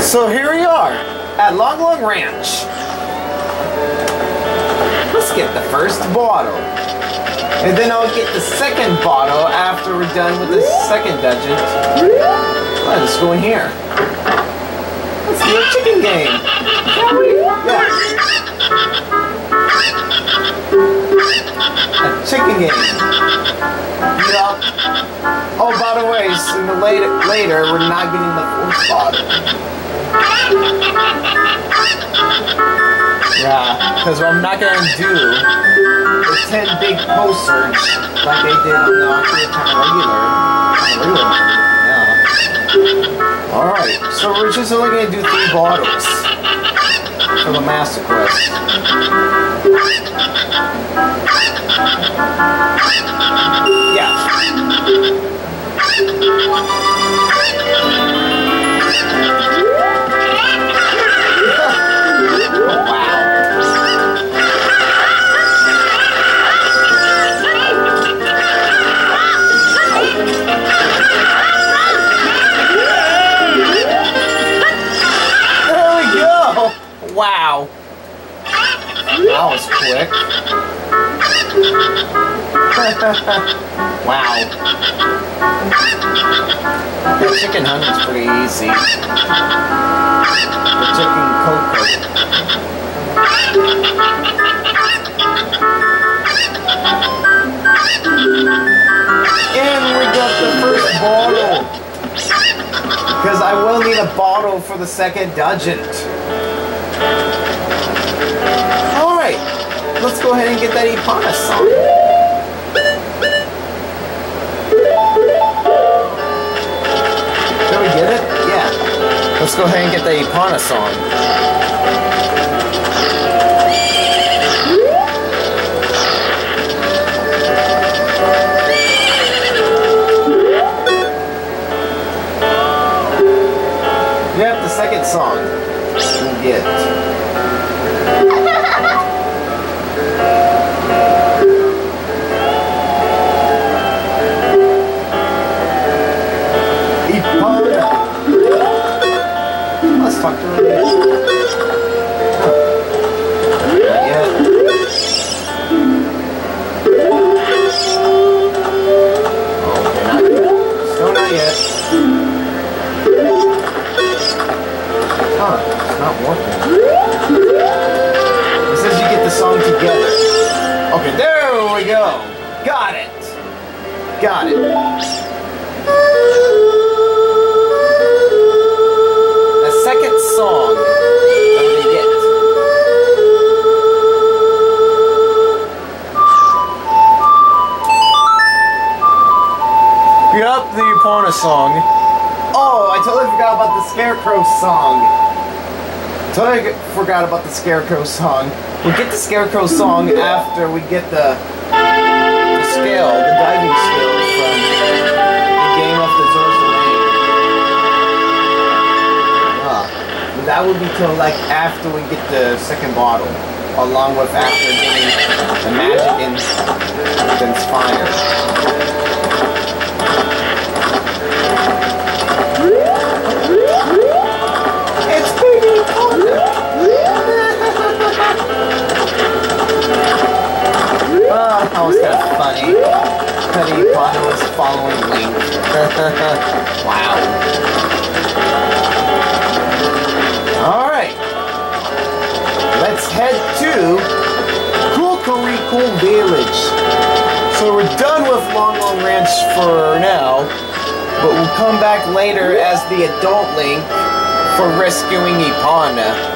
So here we are at Lon Lon Ranch. Let's get the first bottle. And then I'll get the second bottle after we're done with the second dungeon. Let's go in here. Let's do a chicken game. Yeah. A chicken game. Oh, by the way, later, later, we're not getting the fourth bottle. Yeah, because what I'm not gonna do the 10 big posters like they did on the Ocarina Time regular. Regular. Yeah. Alright, so we're just only gonna do three bottles for the Master Quest. wow. The chicken hunt is pretty easy. The chicken Cucco. And we got the first bottle. Because I will need a bottle for the second dungeon. Alright, let's go ahead and get that Epona song. Go ahead and get the Epona song. Yep, the second song. We'll get. Epona. Song together. Okay, there we go. Got it. Got it. Yup, the Epona song. Oh, I totally forgot about the Scarecrow song. Totally forgot about the Scarecrow song. We'll get the Scarecrow song after we get the, the scale, the diving skill from the game of the Lane. Ah, that would be till like after we get the second bottle, along with after getting the magic in Inspire. Wow. Alright. Let's head to Kakariko Village. So we're done with Lon Lon Ranch for now, but we'll come back later as the adult Link for rescuing Epona.